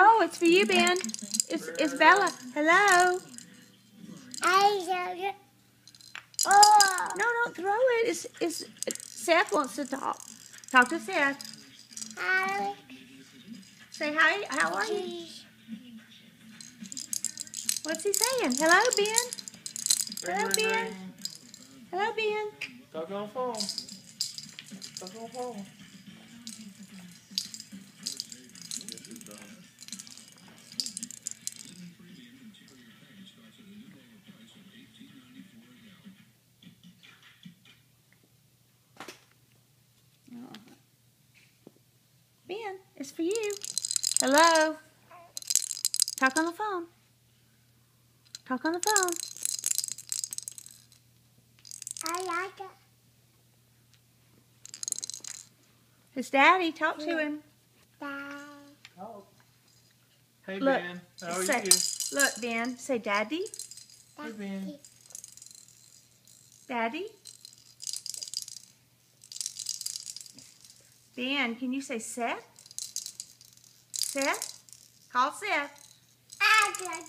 Oh, it's for you, Ben. It's it's Bella. Hello. I Oh. No, don't throw it. It's it's Seth wants to talk. Talk to Seth. Hi. Say hi. How are you? What's he saying? Hello, Ben. Hello, Ben. Hello, Ben. Talk on the phone. Talk on the phone. It's for you. Hello. Talk on the phone. Talk on the phone. I like it. His daddy. Talk to him. Bye. Talk. Oh. Hey Look, Ben, how are say- you? Look, Ben. Say, Daddy. Hey Ben. Daddy. Ben, can you say Seth? Seth? Call Seth. I got.